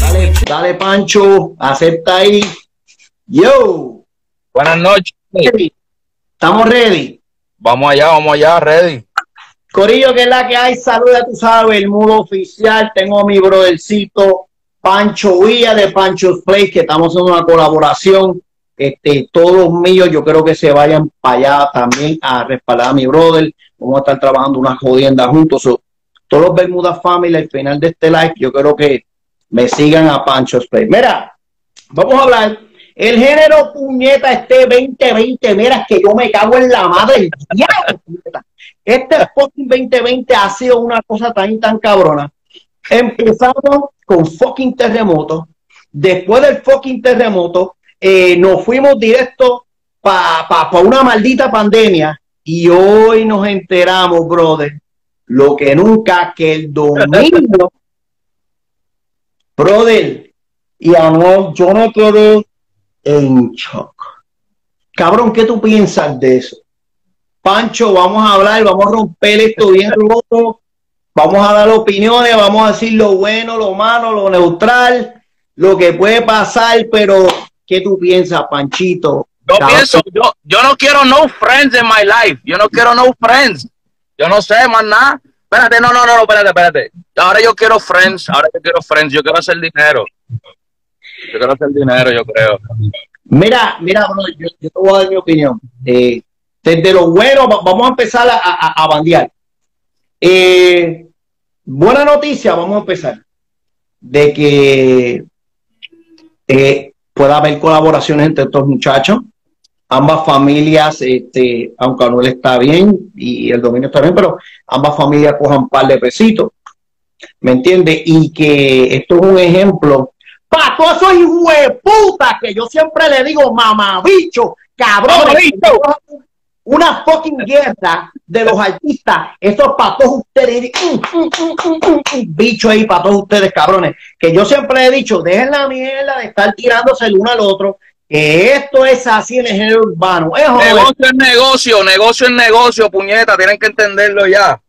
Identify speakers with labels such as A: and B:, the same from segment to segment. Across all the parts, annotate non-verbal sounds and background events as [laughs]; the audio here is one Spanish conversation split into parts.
A: Dale, dale Pancho, acepta ahí. Yo.
B: Buenas noches.
A: ¿Estamos ready?
B: Vamos allá, vamos allá, ready.
A: Corillo, que es la que hay, saluda, tú sabes, el mundo oficial. Tengo a mi brothercito Pancho Villa de Pancho's Place, que estamos haciendo una colaboración. Este, todos los míos, yo creo que se vayan para allá también a respaldar a mi brother. Vamos a estar trabajando una jodienda juntos. Todos los Bermuda Family, al final de este live, yo creo que me sigan a Pancho's Place. Mira, vamos a hablar. El género puñeta este 2020, mira, que yo me cago en la madre. Este fucking 2020 ha sido una cosa tan tan cabrona. Empezamos con fucking terremoto. Después del fucking terremoto, eh, nos fuimos directo para pa, pa una maldita pandemia. Y hoy nos enteramos, brother, lo que nunca, que el domingo, brother, y amor, yo no quedé en shock. Cabrón, ¿qué tú piensas de eso? Pancho, vamos a hablar, vamos a romper esto bien [laughs] roto, vamos a dar opiniones, vamos a decir lo bueno, lo malo, lo neutral, lo que puede pasar, pero ¿qué tú piensas, Panchito?
B: Yo pienso, yo, yo no quiero no friends in my life, yo no quiero no friends, yo no sé más nada. Espérate, no, no, no, espérate, espérate. Ahora yo quiero friends, ahora yo quiero friends, yo quiero hacer dinero. Yo quiero hacer dinero, yo creo.
A: Mira, mira, bro, yo, te voy a dar mi opinión. Eh, desde lo bueno, vamos a empezar a, a, a bandear. Eh, buena noticia, vamos a empezar. De que eh, pueda haber colaboraciones entre estos muchachos. Ambas familias, este, aunque Anuel está bien y el dominio está bien, pero ambas familias cojan un par de pesitos. ¿Me entiendes? Y que esto es un ejemplo para todos esos hijos de puta que yo siempre le digo mamabicho, cabrón. Una fucking guerra de los artistas. Esos para todos ustedes, bicho ahí para todos ustedes, cabrones. Que yo siempre he dicho, dejen la mierda de estar tirándose el uno al otro. Que esto es así en el género urbano. Es
B: negocio es negocio, negocio es negocio, puñeta, tienen que entenderlo ya.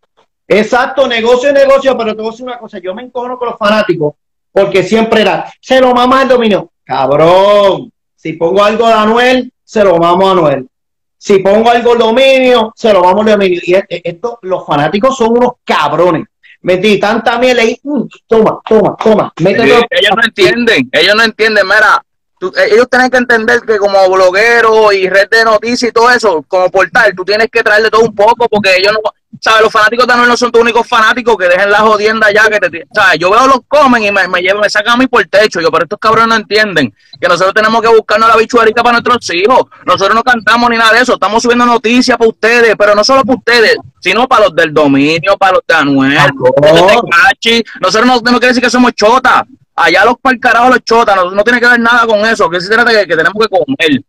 A: Exacto, negocio es negocio, pero te voy a decir una cosa, yo me encojo con los fanáticos, porque siempre era, se lo mama el dominio. Cabrón, si pongo algo de Anuel, se lo mamo a Anuel si pongo algo dominio, se lo vamos a dominio. Y esto, los fanáticos son unos cabrones. Metí tanta miel ahí, mm, toma, toma, toma.
B: ellos no entienden, ellos no entienden, mira, eh, ellos tienen que entender que como bloguero y red de noticias y todo eso, como portal, tú tienes que traerle todo un poco porque ellos no, ¿sabes? Los fanáticos de Anuel no son tus únicos fanáticos que dejen la jodienda ya que te, ¿sabes? Yo veo los comen y me, me llevan, me sacan a mí por el techo, yo, pero estos cabrones no entienden que nosotros tenemos que buscarnos la bichuelita para nuestros hijos. Nosotros no cantamos ni nada de eso, estamos subiendo noticias para ustedes, pero no solo para ustedes, sino para los del dominio, para los de Anuel, para los de Cachi. Nosotros no, no quiere decir que somos chotas. Allá los carajo los chotas, no, no, tiene que ver nada con eso, que se trata que, que tenemos que comer.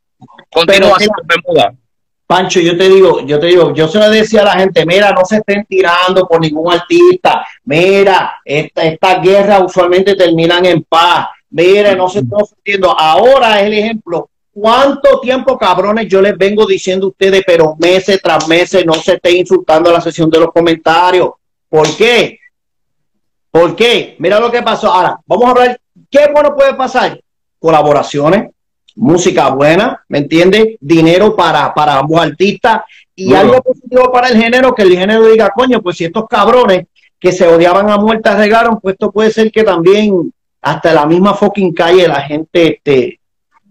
B: Continuación, Bermuda.
A: Pancho, yo te digo, yo te digo, yo se lo decía a la gente, mira, no se estén tirando por ningún artista, mira, esta, estas guerras usualmente terminan en paz, mira, no se estén ofendiendo. Ahora es el ejemplo. ¿Cuánto tiempo, cabrones, yo les vengo diciendo a ustedes, pero meses tras meses no se estén insultando a la sesión de los comentarios? ¿Por qué? ¿Por qué? Mira lo que pasó. Ahora, vamos a ver qué bueno puede pasar. Colaboraciones, música buena, ¿me entiendes? Dinero para, para ambos artistas y algo positivo para el género, que el género diga, coño, pues si estos cabrones que se odiaban a muerte arreglaron, pues esto puede ser que también hasta la misma fucking calle la gente este,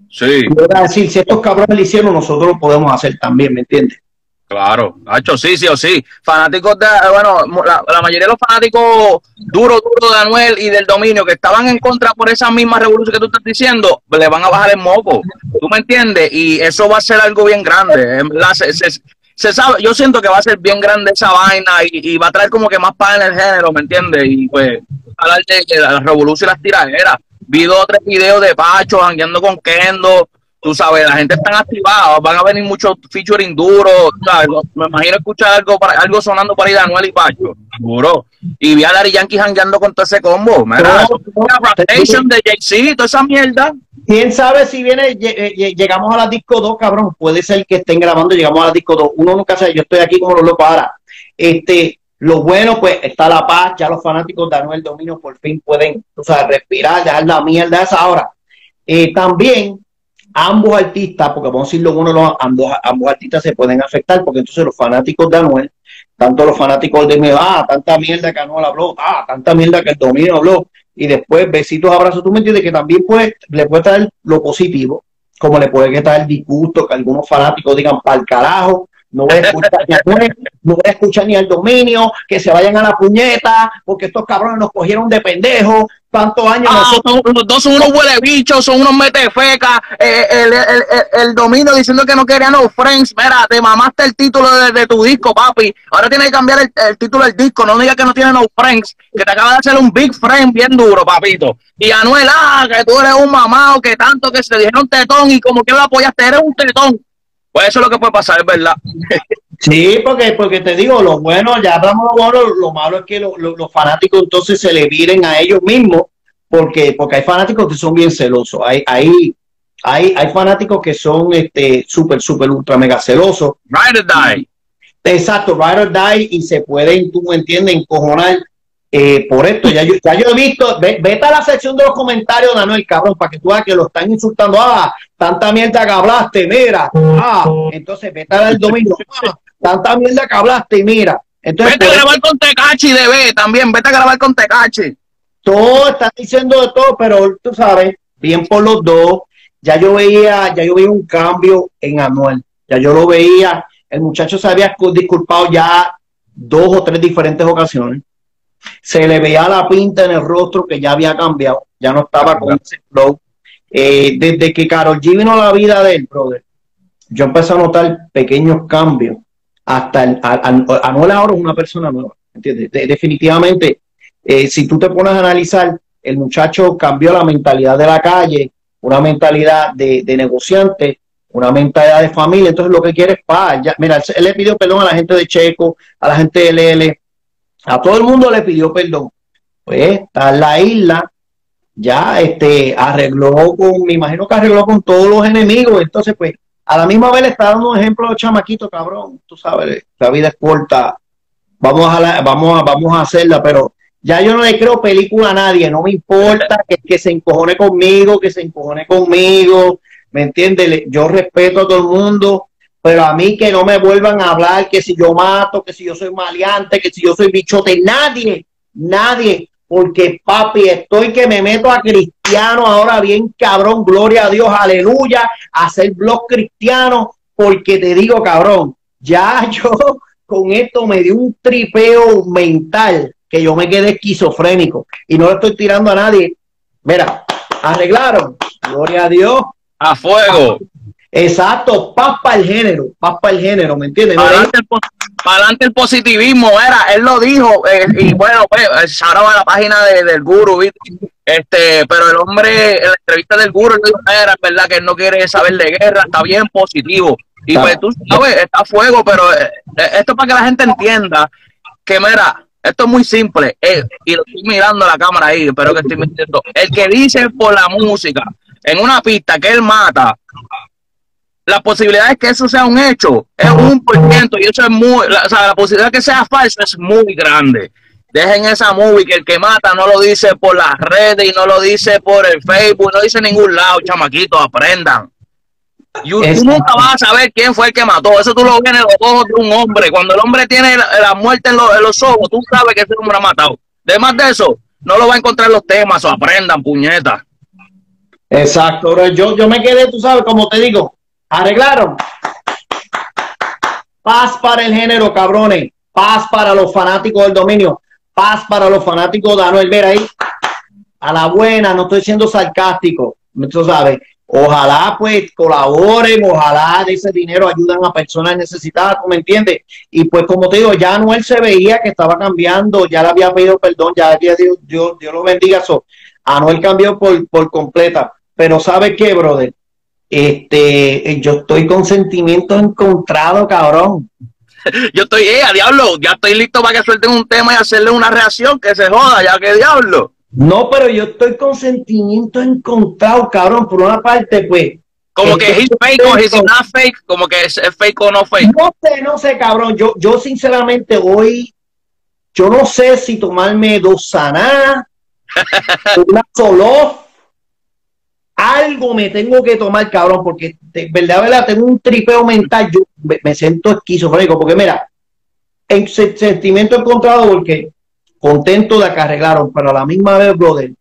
B: sí.
A: decir, si estos cabrones lo hicieron, nosotros lo podemos hacer también, ¿me entiendes?
B: Claro, hecho sí, sí o sí. Fanáticos de, bueno, la, mayoría de los fanáticos duros, duros de Anuel y del dominio que estaban en contra por esa misma revolución que tú estás diciendo, le van a bajar el moco. ¿Tú me entiendes? Y eso va a ser algo bien grande. Se, se, se, sabe, yo siento que va a ser bien grande esa vaina y, y va a traer como que más paz en el género, ¿me entiendes? Y pues, hablar de, de la revolución y las tiraderas. Vi dos o tres videos de Pacho jangueando con Kendo tú sabes, la gente está activada, van a venir muchos featuring duros, ¿sabes? me imagino escuchar algo para, algo sonando por ahí de Anuel y Pacho, duro. Y vi a Dari Yankee jangueando con todo ese combo, mira, de Jay-Z, toda esa mierda.
A: ¿Quién sabe si viene, llegamos a la disco 2, cabrón? Puede ser que estén grabando, llegamos a la disco 2. Uno nunca sabe, yo estoy aquí como los locos ahora. Este, Lo bueno, pues, está la paz, ya los fanáticos de Anuel Dominio por fin pueden, o sea, respirar, dejar la mierda esa hora. Eh, también, ambos artistas, porque vamos a decir lo bueno, ambos, artistas se pueden afectar, porque entonces los fanáticos de Anuel, tanto los fanáticos de ah, tanta mierda que Anuel habló, ah, tanta mierda que el Dominio habló, y después besitos, abrazos, tú me entiendes que también puede, le puede traer lo positivo, como le puede traer el disgusto, que algunos fanáticos digan, para el carajo, no voy a escuchar ni a no voy a escuchar ni al dominio, que se vayan a la puñeta, porque estos cabrones nos cogieron de pendejos, tantos años.
B: Ah, los dos son unos huele bichos, son unos metefecas, eh, el, el, el, dominio diciendo que no querían los friends, mira, te mamaste el título de, tu disco, papi, ahora tienes que cambiar el, título del disco, no digas que no tiene no friends, que te acaba de hacer un big friend bien duro, papito. Y Anuel, ah, que tú eres un mamado, que tanto que se dijeron tetón y como que lo apoyaste, eres un tetón. Pues eso es lo que puede pasar, es verdad. [laughs]
A: Sí, porque, porque te digo, lo bueno, ya hablamos lo bueno, lo malo es que los fanáticos entonces se le viren a ellos mismos, porque, porque hay fanáticos que son bien celosos. Hay, hay, hay, hay fanáticos que son este súper, súper, ultra mega celosos.
B: Ride or die.
A: Exacto, ride or die, y se pueden, tú me entiendes, encojonar eh, por esto, ya yo, ya yo he visto, vete a la sección de los comentarios de Anuel, cabrón, para que tú veas que lo están insultando. Ah, tanta mierda que hablaste, mira. Ah, entonces vete al domingo. Ah, tanta mierda que hablaste, mira. Entonces,
B: vete a grabar con Tecachi de B también, vete a grabar con Tecachi.
A: Todo está diciendo de todo, pero tú sabes, bien por los dos. Ya yo veía, ya yo veía un cambio en Anuel. Ya yo lo veía. El muchacho se había disculpado ya dos o tres diferentes ocasiones se le veía la pinta en el rostro que ya había cambiado, ya no estaba con ese flow. Eh, desde que Carol G vino a la vida del brother, yo empecé a notar pequeños cambios. Hasta el, Anuel ahora es una persona nueva, ¿entiendes? definitivamente, eh, si tú te pones a analizar, el muchacho cambió la mentalidad de la calle, una mentalidad de, negociante, una mentalidad de familia. Entonces, lo que quiere es paz. mira, él le pidió perdón a la gente de Checo, a la gente de LL, a todo el mundo le pidió perdón. Pues está en la isla, ya este, arregló con, me imagino que arregló con todos los enemigos. Entonces, pues, a la misma vez le está dando un ejemplo a los chamaquitos, cabrón. Tú sabes, la vida es corta. Vamos a, vamos a, vamos a hacerla, pero ya yo no le creo película a nadie. No me importa que, que se encojone conmigo, que se encojone conmigo. ¿Me entiendes? Yo respeto a todo el mundo pero a mí que no me vuelvan a hablar que si yo mato, que si yo soy maleante, que si yo soy bichote, nadie, nadie, porque papi, estoy que me meto a cristiano ahora bien cabrón, gloria a Dios, aleluya, hacer blog cristiano, porque te digo cabrón, ya [laughs] yo con esto me dio un tripeo mental que yo me quedé esquizofrénico y no le estoy tirando a nadie. Mira, arreglaron, gloria a Dios.
B: A fuego.
A: Exacto, paz para el género, paz para el género, ¿me entiendes? Para
B: adelante, el, positivismo, era, él lo dijo, eh, y bueno, pues, ahora va a la página del guru, este, pero el hombre, en la entrevista del guru, era verdad que él no quiere saber de guerra, está bien positivo, y pues tú sabes, está a fuego, pero eh, eh, esto es para que la gente entienda que, mira, esto es muy simple, y lo estoy mirando a la cámara ahí, espero que estoy mintiendo, el que dice por la música, en una pista que él mata, la posibilidad de que eso sea un hecho es un por ciento y eso es muy, la, o sea, la posibilidad de que sea falso es muy grande. Dejen esa movie que el que mata no lo dice por las redes y no lo dice por el Facebook, no dice en ningún lado, chamaquitos, aprendan. Y tú nunca vas a saber quién fue el que mató. Eso tú lo ves en los ojos de un hombre. Cuando el hombre tiene la, muerte en, los ojos, tú sabes que ese hombre ha matado. Además de eso, no lo va a encontrar en los temas o aprendan, puñetas.
A: Exacto, yo, yo me quedé, tú sabes, como te digo, Arreglaron. Paz para el género, cabrones. Paz para los fanáticos del dominio. Paz para los fanáticos de Anuel. Ver ahí. A la buena, no estoy siendo sarcástico. Tú sabes. Ojalá pues colaboren, ojalá de ese dinero ayuden a personas necesitadas, ¿tú me entiendes? Y pues como te digo, ya Anuel se veía que estaba cambiando, ya le había pedido perdón, ya Dios, Dios, Dios lo bendiga. eso Anuel cambió por, por completa. Pero ¿sabe qué, brother? Este, yo estoy con sentimientos encontrados, cabrón.
B: Yo estoy, eh, a diablo, ya estoy listo para que suelten un tema y hacerle una reacción, que se joda, ya que diablo.
A: No, pero yo estoy con sentimientos encontrados, cabrón. Por una parte, pues.
B: Como que es fake o es not fake, como que es, fake o no fake.
A: No sé, no sé, cabrón. Yo, yo sinceramente hoy yo no sé si tomarme dos saná, [laughs] una solo, algo me tengo que tomar, cabrón, porque de verdad, verdad, tengo un tripeo mental, yo me, siento esquizofrénico, porque mira, en sentimiento encontrado, porque contento de que pero a la misma vez, brother,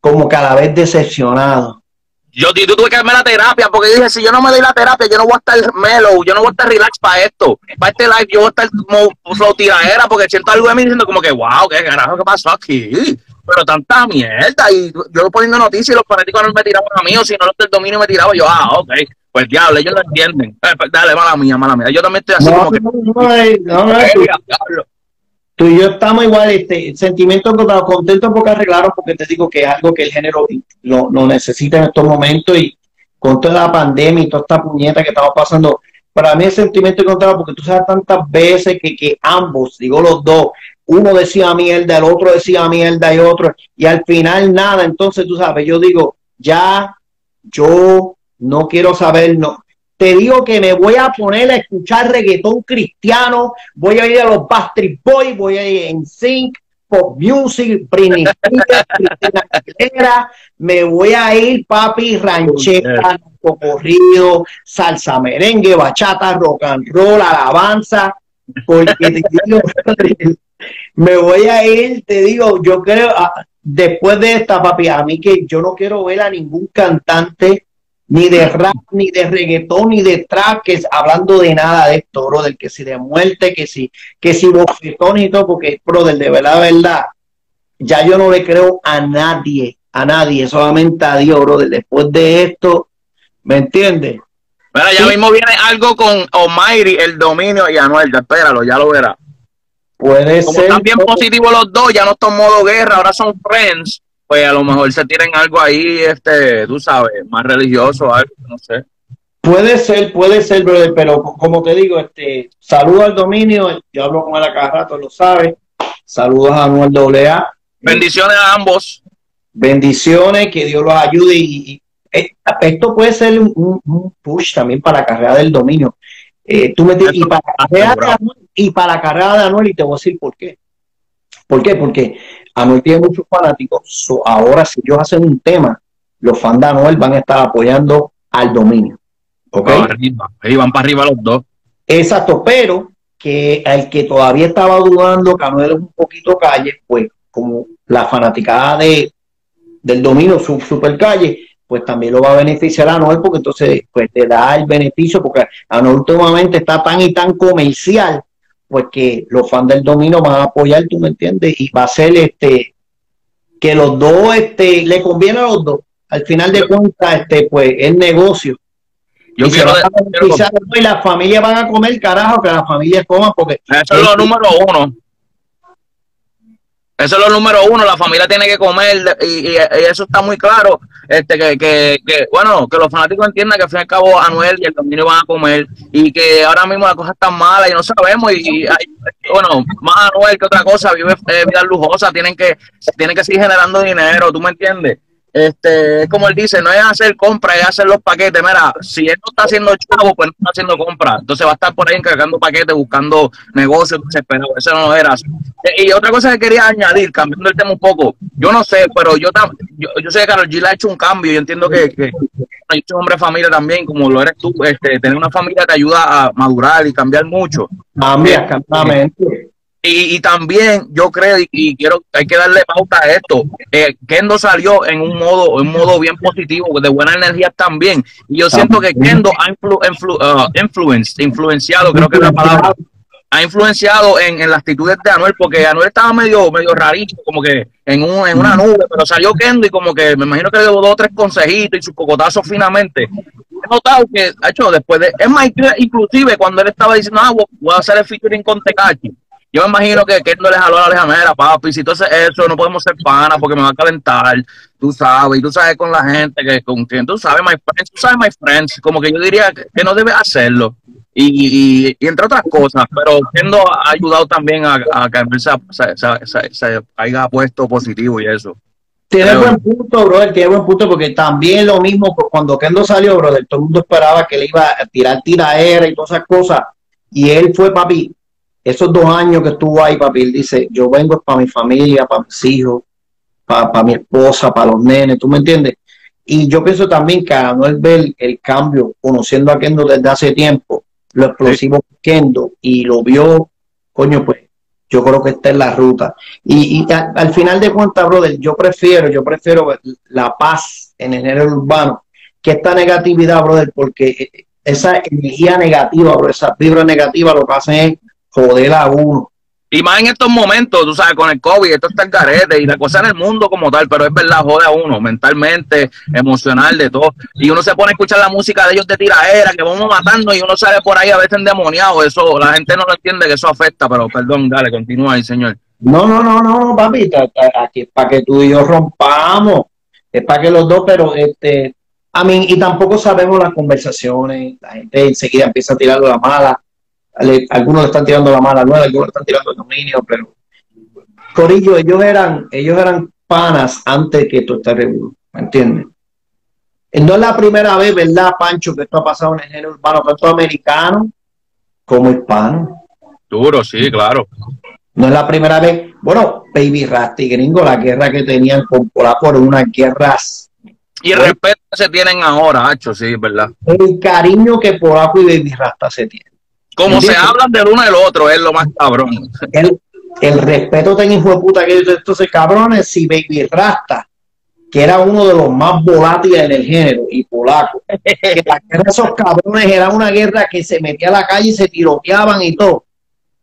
A: como cada vez decepcionado.
B: Yo, tuve que darme la terapia porque dije, si yo no me doy la terapia, yo no voy a estar mellow, yo no voy a estar relax para esto. Para este live yo voy a estar como flow porque siento algo de mí diciendo como que, wow, qué carajo, qué pasó aquí. Pero tanta mierda. Y yo poniendo noticias y los fanáticos no me tiraban a mí, o si no los del dominio me tiraban, yo, ah, ok. Pues diablo, ellos lo entienden. Eh, pues, dale, mala mía, mala mía. Yo también estoy así como que. No, no, no,
A: tú y yo estamos igual, este, sentimientos contentos porque arreglaron, porque te digo que es algo que el género lo, necesita en estos momentos y con toda la pandemia y toda esta puñeta que estamos pasando, para mí es sentimiento encontrado porque tú sabes tantas veces que, que ambos, digo los dos, uno decía mierda, el otro decía mierda y otro, y al final nada, entonces tú sabes, yo digo, ya yo no quiero saber, no, te digo que me voy a poner a escuchar reggaetón cristiano, voy a ir a los Bastard Boys, voy a ir en Sync, Pop Music, Britney me voy a ir, papi, ranchera, corrido, salsa merengue, bachata, rock and roll, alabanza, porque te digo, [laughs] me voy a ir, te digo, yo creo, ah, después de esta, papi, a mí que yo no quiero ver a ningún cantante ni de rap, ni de reggaetón, ni de trap, que es, hablando de nada de esto, brother, que si de muerte, que si, que si bofetón y todo, porque, brother, de verdad, verdad, ya yo no le creo a nadie, a nadie, solamente a Dios, brother, después de esto, ¿me entiendes?
B: Mira, ya mismo viene algo con Almighty, el dominio y Anuel, espéralo, ya lo verá.
A: Puede ser.
B: Están bien positivos los dos, ya no están modo guerra, ahora son friends pues a lo mejor se tienen algo ahí, este, tú sabes, más religioso, algo, no sé.
A: Puede ser, puede ser, brother, pero como te digo, este, saludo al dominio, yo hablo con él a cada rato, lo sabe. Saludos a Manuel AA.
B: Bendiciones a ambos.
A: Bendiciones, que Dios los ayude y, eh, esto puede ser un, push también para la carrera del dominio. Eh, tú me y, para la carrera de Anuel, y para la carrera de Anuel, y te voy a decir por qué. ¿Por qué? Porque Anuel tiene muchos fanáticos. ahora, si ellos hacen un tema, los fans de Anuel van a estar apoyando al dominio. ¿Ok?
B: Ahí van para arriba los dos.
A: Exacto, pero que el que todavía estaba dudando que Anuel es un poquito calle, pues como la fanaticada de, del dominio super calle, pues también lo va a beneficiar a Anuel porque entonces pues te da el beneficio porque Anuel últimamente está tan y tan comercial pues que los fans del dominio van a apoyar, tú me entiendes, y va a ser este que los dos este le conviene a los dos. Al final de cuentas, este, pues es negocio. Yo y quiero y las familias van a comer carajo, que las familias coman porque
B: eso es lo número uno. Eso es lo número uno, la familia tiene que comer y, eso está muy claro. Este que, que, que, bueno, que los fanáticos entiendan que al fin y al cabo Anuel y el dominio van a comer y que ahora mismo la cosa está mala y no sabemos y, bueno, más Anuel que otra cosa, vive eh, vida lujosa, tienen que, tienen que seguir generando dinero, ¿tú me entiendes? Este, como él dice, no es hacer compra, es hacer los paquetes. Mira, si él no está haciendo chavo, pues no está haciendo compra. Entonces va a estar por ahí encargando paquetes, buscando negocios desesperados. Eso no era así. Y otra cosa que quería añadir, cambiando el tema un poco, yo no sé, pero yo yo, yo sé que Carol G le ha hecho un cambio. Yo entiendo que, que yo soy hombre de familia también, como lo eres tú. Este, tener una familia te ayuda a madurar y cambiar mucho.
A: Cambia, exactamente.
B: Y, también yo creo y, quiero hay que darle pauta a esto eh, Kendo salió en un modo en un modo bien positivo de buena energía también. Y yo siento que Kendo ha uh, influenciado creo que es la palabra. Ha influenciado en, en las actitudes de Anuel porque Anuel estaba medio medio rarito como que en, un, en una nube pero salió Kendo y como que me imagino que le dio dos o tres consejitos y sus cocotazos finamente. He notado que ha hecho después de es más inclusive cuando él estaba diciendo ah voy a hacer el featuring con Tecachi yo me imagino que, que no le jaló a la lejamera, papi. Si tú haces eso, no podemos ser panas porque me va a calentar. Tú sabes, y tú sabes con la gente que con quien tú sabes, my friends, tú sabes, my friends. Como que yo diría que, no debe hacerlo. Y, y, entre otras cosas, pero siendo ha ayudado también a, que se, se, se, haya puesto positivo y eso.
A: Tiene buen punto, brother, tiene buen punto, porque también lo mismo cuando Kendo salió, brother, todo el mundo esperaba que le iba a tirar tiraera y todas esas cosas. Y él fue, papi, esos dos años que estuvo ahí, papi, él dice, yo vengo para mi familia, para mis hijos, para, mi esposa, para los nenes, ¿tú me entiendes? Y yo pienso también que a Anuel ver el cambio, conociendo a Kendo desde hace tiempo, lo explosivo Kendo, y lo vio, coño, pues yo creo que está en la ruta. Y, al final de cuentas, brother, yo prefiero, yo prefiero la paz en el género urbano que esta negatividad, brother, porque esa energía negativa, bro, esa vibra negativa lo que hacen es joder a uno.
B: Y más en estos momentos, tú sabes, con el COVID, esto está en carete y la cosa en el mundo como tal, pero es verdad, jode a uno mentalmente, emocional, de todo. Y uno se pone a escuchar la música de ellos de tiraera, que vamos matando y uno sale por ahí a veces endemoniado. Eso, la gente no lo entiende que eso afecta, pero perdón, dale, continúa ahí, señor.
A: No, no, no, no, papi, aquí es para que tú y yo rompamos, es para que los dos, pero este, a mí, y tampoco sabemos las conversaciones, la gente enseguida empieza a tirar la mala algunos le están tirando la mala nueva, algunos le están tirando el dominio, pero Corillo, ellos eran, ellos eran panas antes que esto esté ¿me entiendes? No es la primera vez, ¿verdad, Pancho, que esto ha pasado en el género urbano, tanto americano como hispano?
B: Duro, sí, claro.
A: No es la primera vez. Bueno, Baby Rasty, gringo, la guerra que tenían con Polaco por unas guerras.
B: Y el respeto que se tienen ahora, Hacho, sí, ¿verdad?
A: El cariño que Polaco y Baby Rasta se tienen.
B: Como se hablan del uno del otro, es lo más cabrón.
A: El, el respeto ten hijo de puta que entonces cabrones, si Baby Rasta, que era uno de los más volátiles en el género, y polaco, que la guerra de esos cabrones era una guerra que se metía a la calle y se tiroteaban y todo.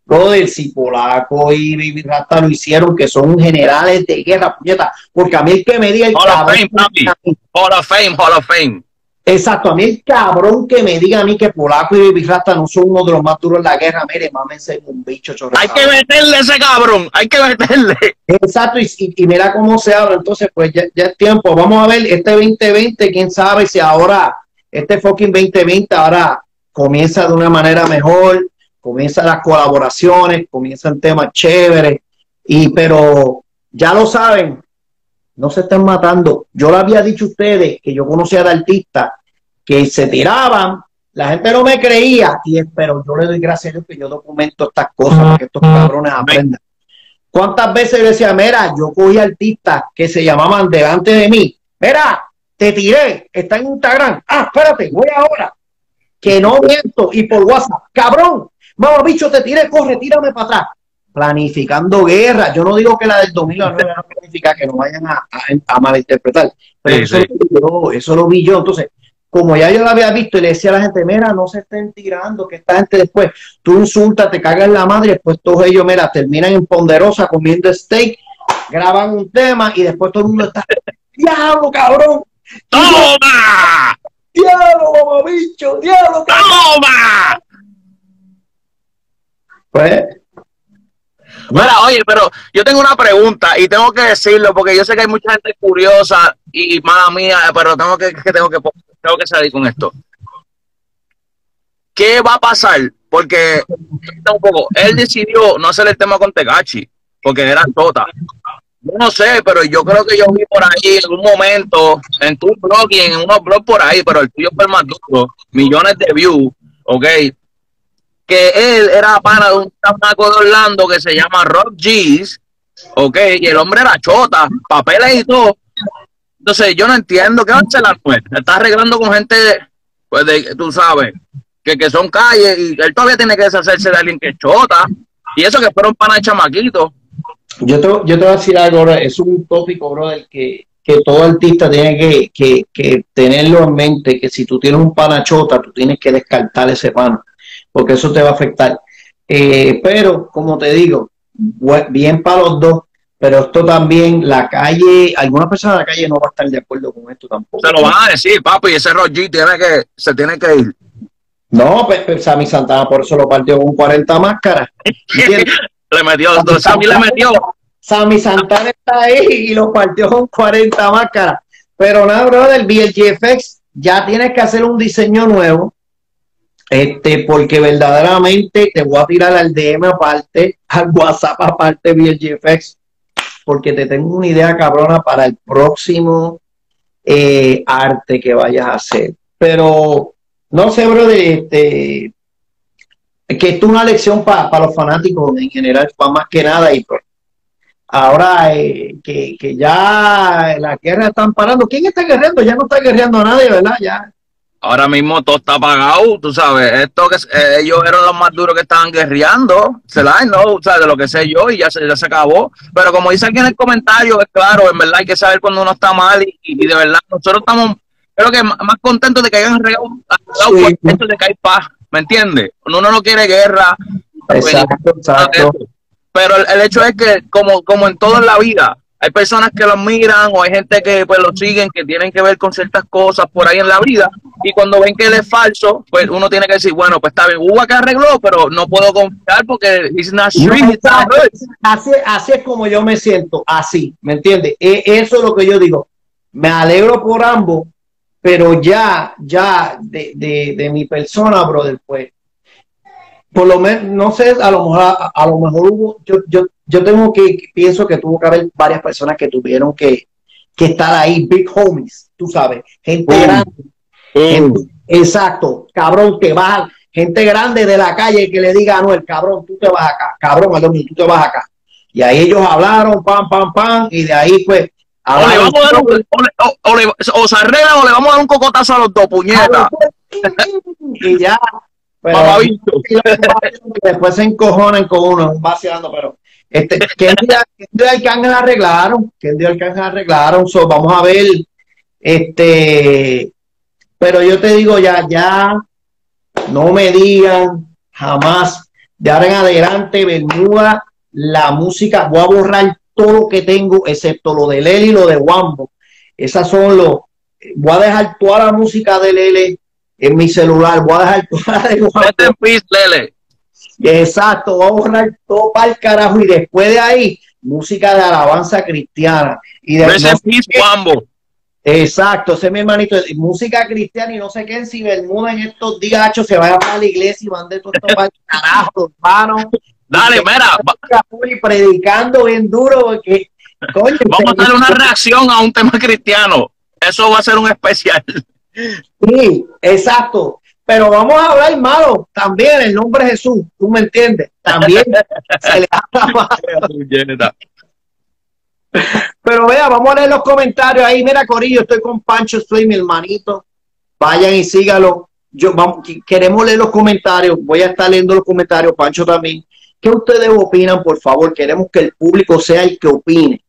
A: Brother, si Polaco y Baby Rasta lo hicieron, que son generales de guerra, puñeta, porque a mí el que me diga el
B: Hall of Fame, papi. Hall of Fame, Hall of Fame.
A: Exacto, a mí el cabrón que me diga a mí que Polaco y Baby Rasta no son uno de los más duros en la guerra, mire, mámense un bicho chorrado.
B: Hay que meterle ese cabrón, hay que meterle.
A: Exacto, y, mira cómo se habla, entonces pues ya, es tiempo, vamos a ver este 2020, quién sabe si ahora, este fucking 2020 ahora comienza de una manera mejor, comienzan las colaboraciones, comienzan temas chéveres, y pero ya lo saben, no se estén matando. Yo le había dicho a ustedes que yo conocía de artistas que se tiraban, la gente no me creía, y pero yo le doy gracias a Dios que yo documento estas cosas para que estos cabrones aprendan. ¿Cuántas veces decía, mira, yo cogí artistas que se llamaban delante de mí, mira, te tiré, está en Instagram, ah, espérate, voy ahora, que no miento, y por WhatsApp, cabrón, mamá bicho, te tiré, corre, tírame para atrás planificando guerra. Yo no digo que la del 2009 no planifica, que no vayan a, a, malinterpretar, pero eso, Lo vi yo, Entonces, como ya yo lo había visto y le decía a la gente, mira, no se estén tirando, que esta gente después, tú insultas, te cagas en la madre, después todos ellos, mira, terminan en ponderosa comiendo steak, graban un tema y después todo el mundo está, diablo, cabrón.
B: ¡Toma!
A: ¡Diablo, bicho! ¡Diablo, cabrón!
B: ¡Toma!
A: Pues,
B: Mira, oye, pero yo tengo una pregunta y tengo que decirlo porque yo sé que hay mucha gente curiosa y, mala mía, pero tengo que, tengo que tengo que salir con esto. ¿Qué va a pasar? Porque un poco, él decidió no hacer el tema con Tegachi porque era Tota. Yo no sé, pero yo creo que yo vi por ahí en un momento en tu blog y en unos blogs por ahí, pero el tuyo fue el más duro, millones de views, ok, que él era pana de un chamaco de Orlando que se llama Rob G's, ok, y el hombre era chota, papeles y todo. Entonces, yo no entiendo qué va a hacer la mujer. Está arreglando con gente, pues, de, tú sabes, que, que son calles y él todavía tiene que deshacerse de alguien que es chota. Y eso que fueron pana de chamaquito.
A: Yo te, yo te voy a decir algo, es un tópico, brother, que, que todo artista tiene que, que, que, tenerlo en mente, que si tú tienes un pana chota, tú tienes que descartar ese pana porque eso te va a afectar. Eh, pero, como te digo, bien para los dos, pero esto también, la calle, alguna persona de la calle no va a estar de acuerdo con esto tampoco.
B: Se lo van a decir, papi, ese Roger tiene que, se tiene que ir.
A: No, pues, pues Sammy Santana por eso lo partió con 40 máscaras. [laughs]
B: le metió, Sammy le metió.
A: Sammy Santana está ahí y lo partió con 40 máscaras. Pero nada, brother, el BLGFX ya tienes que hacer un diseño nuevo este, porque verdaderamente te voy a tirar al DM aparte, [laughs] al WhatsApp aparte, BLGFX, porque te tengo una idea cabrona para el próximo eh, arte que vayas a hacer. Pero no sé, bro, este, que esto es una lección para los fanáticos en general, para más que nada. Y pues, ahora eh, que, ya la guerra están parando, ¿quién está guerreando? Ya no está guerreando nadie, ¿verdad? Ya.
B: Ahora mismo todo está apagado, tú sabes, esto que eh, ellos eran los más duros que estaban guerreando, se la no, o sea, de lo que sé yo y ya se, ya se acabó. Pero como dice aquí en el comentario, es claro, en verdad hay que saber cuando uno está mal y, de verdad nosotros estamos, creo que más, contentos de que hayan regado, sí. de que hay paz, ¿me entiendes? Uno no quiere guerra.
A: Exacto, exacto.
B: Pero el, hecho es que, como, como en toda la vida, hay personas que lo miran o hay gente que pues lo siguen, que tienen que ver con ciertas cosas por ahí en la vida, y cuando ven que él es falso, pues uno tiene que decir, bueno, pues está bien, hubo que arregló, pero no puedo confiar porque it's not
A: así, así es como yo me siento, así, ¿me entiendes? E, eso es lo que yo digo. Me alegro por ambos, pero ya, ya de, de, de mi persona, brother, pues por lo menos, no sé, a lo mejor, a, lo mejor hubo, yo, yo, yo tengo que, pienso que tuvo que haber varias personas que tuvieron que, que estar ahí, big homies, tú sabes, gente grande. exacto, cabrón, te vas, gente grande de la calle que le diga a Noel, cabrón, tú te vas acá, cabrón, tú te vas acá. Y ahí ellos hablaron, pam, pam, pam, y de ahí pues
B: o le vamos a dar un, o, le, o, se arregla o le vamos a dar un cocotazo a los dos puñetas.
A: Y ya, [laughs] pero, [laughs] después se encojonan con uno, vaciando, pero este, ¿qué día, el Arcángel arreglaron? ¿Qué día Arcángel arreglaron? So, vamos a ver, este, pero yo te digo ya, ya, no me digan jamás, de ahora en adelante, Bermuda, la música, voy a borrar todo lo que tengo, excepto lo de Lele y lo de Wambo. Esas son los, voy a dejar toda la música de Lele en mi celular, voy a dejar toda
B: de
A: Exacto, voy a borrar todo para el carajo y después de ahí, música de alabanza cristiana. Y de Exacto, ese es mi hermanito, música cristiana y no sé qué en Cibermuda en estos días, se vaya para la iglesia y van de todo esto [laughs] para el carajo, hermano.
B: Dale, mira.
A: Y predicando bien duro porque,
B: coño, Vamos a dar una reacción a un tema cristiano. Eso va a ser un especial.
A: Sí, exacto. Pero vamos a hablar malo también, el nombre de Jesús, tú me entiendes. También [laughs] se le habla Pero vea, vamos a leer los comentarios ahí. Mira, Corillo, estoy con Pancho, estoy mi hermanito. Vayan y sígalo. Yo, vamos, queremos leer los comentarios. Voy a estar leyendo los comentarios, Pancho también. ¿Qué ustedes opinan, por favor? Queremos que el público sea el que opine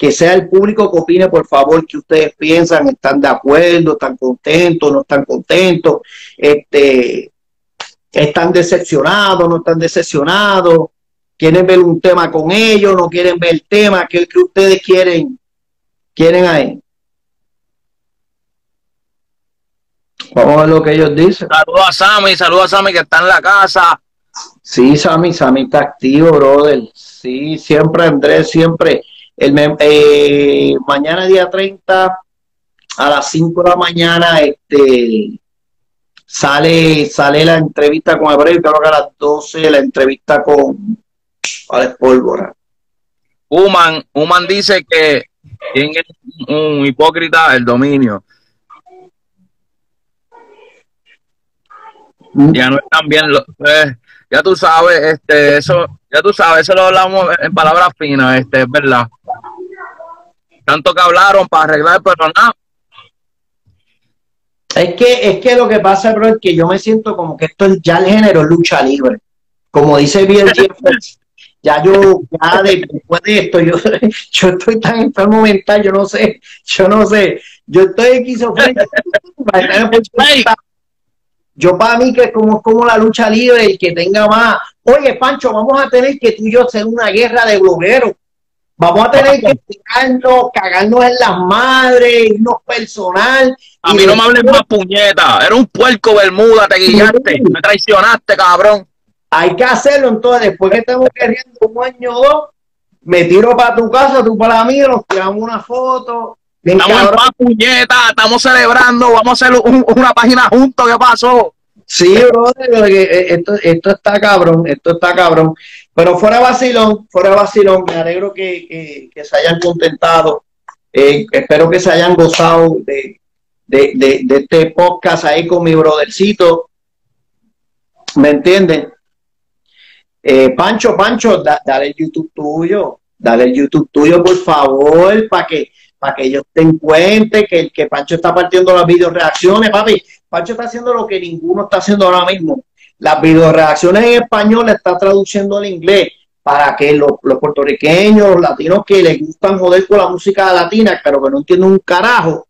A: que sea el público que opine, por favor, que ustedes piensan, están de acuerdo, están contentos, no están contentos, este, están decepcionados, no están decepcionados, quieren ver un tema con ellos, no quieren ver el tema, que, que ustedes quieren, quieren ahí. Vamos a ver lo que ellos dicen.
B: Saludos a Sammy, saludos a Sammy que está en la casa.
A: Sí, Sammy, Sammy está activo, brother. Sí, siempre Andrés, siempre el, eh, mañana día 30 a las 5 de la mañana este, sale, sale la entrevista con Hebreo, creo que a las 12 la entrevista con Alex Pólvora.
B: Human, Human dice que es un hipócrita el dominio. Mm. Ya no están bien, eh, ya tú sabes, este, eso, ya tú sabes, eso lo hablamos en palabras finas, este, es verdad. Tanto que hablaron para arreglar, pero nada.
A: Es que, es que lo que pasa, bro, es que yo me siento como que esto es ya el género lucha libre. Como dice bien [laughs] ya yo, ya después de esto, yo, [laughs] yo estoy tan enfermo mental, yo no sé, yo no sé, yo estoy esquizofrénico. [laughs] yo para mí que es como, como la lucha libre, el que tenga más. Oye, Pancho, vamos a tener que tú y yo hacer una guerra de blogueros. Vamos a tener que cagarnos, cagarnos en las madres, irnos personal.
B: A mí no me hables más puñeta. Era un puerco bermuda, te guiaste, me traicionaste, cabrón.
A: Hay que hacerlo, entonces, después que estemos queriendo un año o dos, me tiro para tu casa, tú para la mía, nos tiramos una foto.
B: Estamos en paz, puñeta, estamos celebrando, vamos a hacer una página juntos, ¿qué pasó?
A: Sí, brother, eh, esto, esto está cabrón, esto está cabrón. Pero fuera vacilón, fuera vacilón, me alegro que, se hayan contentado. Eh, espero que se hayan gozado de, de, este podcast ahí con mi brothercito. ¿Me entienden? Eh, Pancho, Pancho, dale el YouTube tuyo, dale el YouTube tuyo, por favor, para que, para que ellos te cuenta que, que Pancho está partiendo las video reacciones, papi. Pancho está haciendo lo que ninguno está haciendo ahora mismo. Las video reacciones en español está traduciendo al inglés para que los, puertorriqueños, los latinos que les gustan joder con la música latina, pero que no entienden un carajo,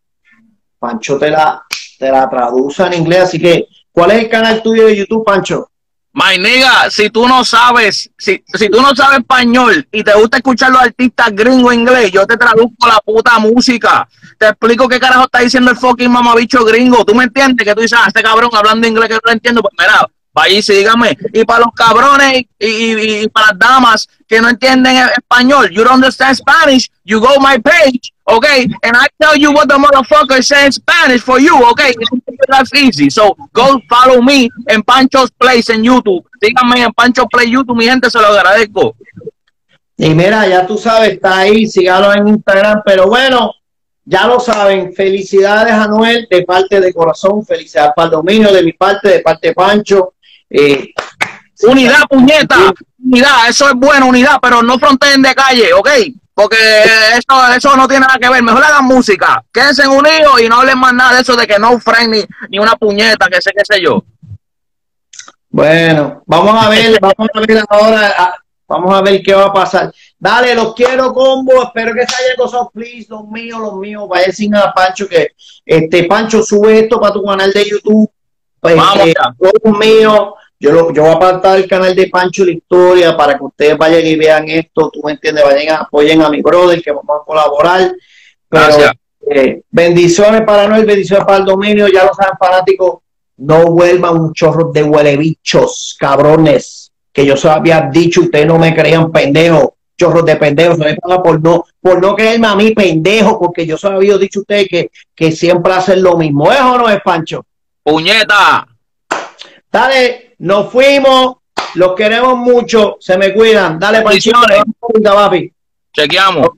A: Pancho te la, te la traduce en inglés. Así que, ¿cuál es el canal tuyo de YouTube, Pancho?
B: My nigga, si tú no sabes, si, si tú no sabes español y te gusta escuchar los artistas gringo inglés, yo te traduzco la puta música. Te explico qué carajo está diciendo el fucking mamabicho gringo. ¿Tú me entiendes? Que tú dices, ah, este cabrón hablando inglés que no entiendo. Pues mira, Vaya y sígame. Y para los cabrones y, para las damas que no entienden español, you don't understand Spanish, you go my page, okay, and I tell you what the motherfucker says in Spanish for you, okay. That's easy. So go follow me en Pancho's Place en YouTube. Síganme en Pancho Play YouTube, mi gente, se lo agradezco.
A: Y mira, ya tú sabes, está ahí, sígalo en Instagram, pero bueno, ya lo saben, felicidades a Noel de parte de corazón, felicidades para el dominio de mi parte, de parte de Pancho.
B: Eh, unidad, puñeta, unidad, eso es bueno, unidad, pero no fronteen de calle, ¿ok? Porque eso, eso no tiene nada que ver. Mejor hagan música, quédense unidos y no hablen más nada de eso de que no friend ni, ni una puñeta, que sé, qué sé yo.
A: Bueno, vamos a ver, [laughs] vamos a ver ahora, vamos a ver qué va a pasar. Dale, los quiero combo, espero que se haya gozado, please, los míos, los míos, vaya sin a Pancho que este Pancho sube esto para tu canal de YouTube. Pues, vamos, eh, los míos, yo, lo, yo voy a apartar el canal de Pancho la Historia para que ustedes vayan y vean esto, tú me entiendes, vayan a, apoyen a mi brother que vamos a colaborar. Gracias. Eh, bendiciones para Noel, bendiciones para el dominio, ya lo saben fanáticos, no vuelvan un chorro de huelebichos, cabrones, que yo se había dicho, ustedes no me creían pendejo, chorros de pendejos, por no, por no creerme a mí pendejo, porque yo se había dicho a ustedes que, que siempre hacen lo mismo, ¿es o no es, Pancho?
B: Puñeta.
A: Dale, nos fuimos. Los queremos mucho. Se me cuidan. Dale, Panchito.
B: Chequeamos.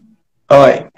A: All